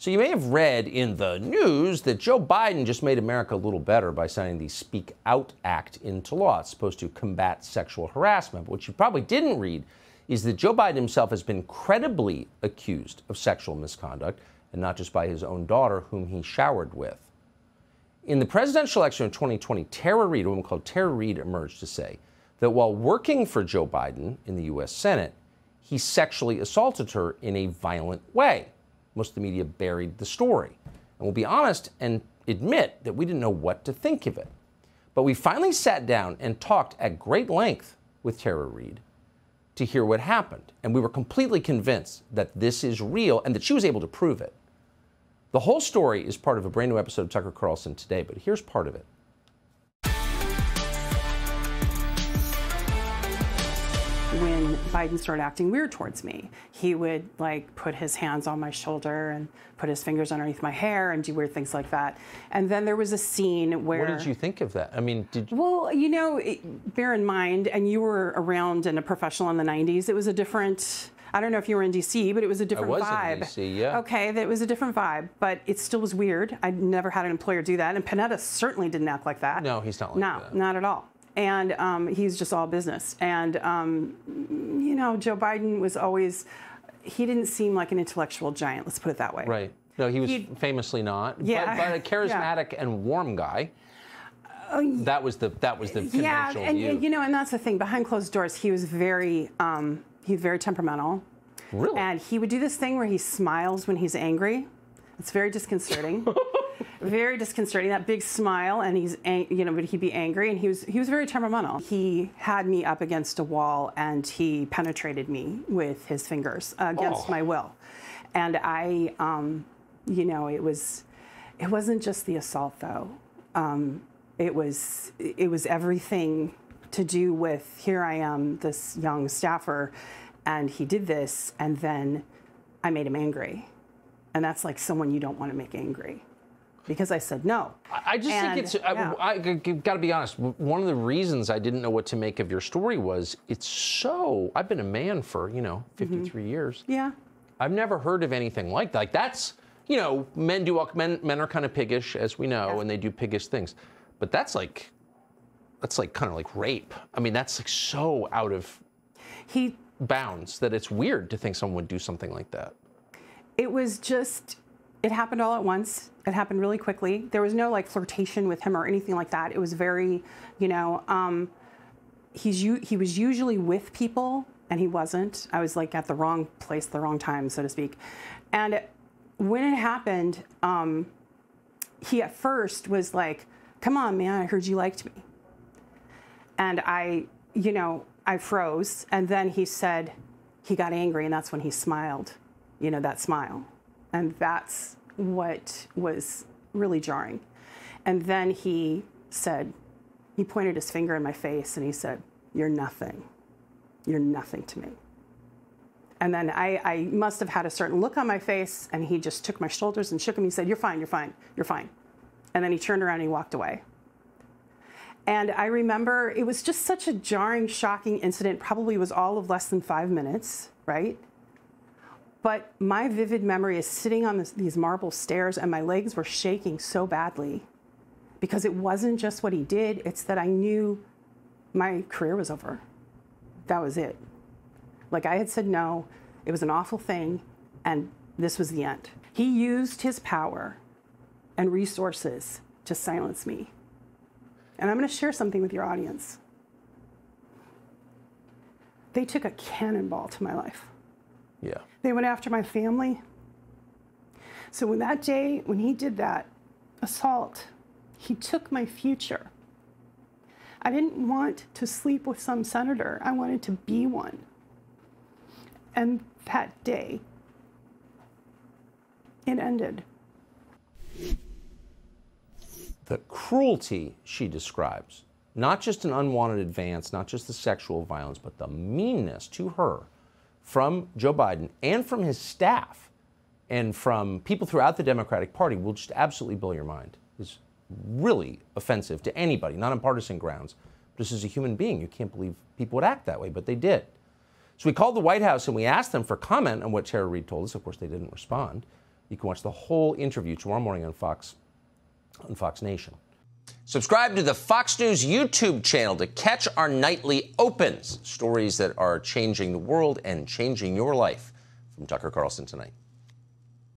So you may have read in the news that Joe Biden just made America a little better by signing the Speak Out Act into law. It's supposed to combat sexual harassment. But what you probably didn't read is that Joe Biden himself has been credibly accused of sexual misconduct, and not just by his own daughter, whom he showered with. In the presidential election of 2020, Tara Reade, a woman called Tara Reade, emerged to say that while working for Joe Biden in the U.S. Senate, he sexually assaulted her in a violent way. Most of the media buried the story. And we'll be honest and admit that we didn't know what to think of it. But we finally sat down and talked at great length with Tara Reade to hear what happened. And we were completely convinced that this is real and that she was able to prove it. The whole story is part of a brand new episode of Tucker Carlson today, but here's part of it. When Biden started acting weird towards me. He would like put his hands on my shoulder and put his fingers underneath my hair and do weird things like that. And then there was a scene where. What did you think of that? I mean, did you. Well, you know, it, bear in mind, and you were around and a professional in the 90s, it was a different. I don't know if you were in DC, but it was a different I was vibe. in DC, yeah. Okay, that was a different vibe, but it still was weird. I'd never had an employer do that, and Panetta certainly didn't act like that. No, he's not like no, that. No, not at all and um, he's just all business. And um, you know, Joe Biden was always he didn't seem like an intellectual giant. Let's put it that way. Right. No, he was He- famously not. Yeah, But, but a charismatic and warm guy. that was the that was the Yeah, and view. you know, and that's the thing. Behind closed doors, he was very um, he's very temperamental. really? And he would do this thing where he smiles when he's angry. It's very disconcerting. very disconcerting. That big smile, and he's, you know, but he'd be angry, and he was he was very temperamental. He had me up against a wall, and he penetrated me with his fingers against Oh. my will, and I, um, you know, it was, it wasn't just the assault though. Um, it was it was everything to do with here I am, this young staffer, and he did this, and then I made him angry, and that's like someone you don't want to make angry, because I said no. I just And, think it's. yeah. I, I, got to be honest. One of the reasons I didn't know what to make of your story was it's so. I've been a man for you know 53 Mm-hmm. years. Yeah, I've never heard of anything like that. Like that's you know men do all- men men are kind of piggish as we know Yeah. and they do piggish things, but that's like that's like kind of like rape. I mean that's like so out of he. bounds that it's weird to think someone would do something like that. It was just. It happened all at once. It happened really quickly. There was no like flirtation with him or anything like that. It was very, you know, um, he's he was usually with people and he wasn't. I was like at the wrong place, the wrong time, so to speak. And when it happened, um, he at first was like, "Come on, man, I heard you liked me." And I, you know, I froze. And then he said, he got angry, and that's when he smiled, you know, that smile. And that's what was really jarring. And then he said, he pointed his finger in my face and he said, You're nothing. You're nothing to me. And then I, I must have had a certain look on my face, and he just took my shoulders and shook him. He said, You're fine, you're fine, you're fine. And then he turned around and he walked away. And I remember it was just such a jarring, shocking incident. Probably was all of less than five minutes, right? But my vivid memory is sitting on this, these marble stairs, and my legs were shaking so badly because it wasn't just what he did, it's that I knew my career was over. That was it. Like I had said no, it was an awful thing, and this was the end. He used his power and resources to silence me. And I'm going to share something with your audience. They took a cannonball to my life. Yeah. They went after my family. So when that day, when he did that assault, he took my future. I didn't want to sleep with some senator. I wanted to be one. And that day, it ended. the cruelty she describes, not just an unwanted advance, not just the sexual violence, but the meanness to her from Joe Biden and from his staff and from people throughout the Democratic Party will just absolutely blow your mind. Is really offensive to anybody, not on partisan grounds, just as a human being. You can't believe people would act that way, but they did. So we called the White House and we asked them for comment on what Tara Reade told us. Of course, they didn't respond. You can watch the whole interview tomorrow morning on Fox on Fox Nation. Subscribe to the Fox News YouTube channel to catch our nightly opens, stories that are changing the world and changing your life. From Tucker Carlson tonight.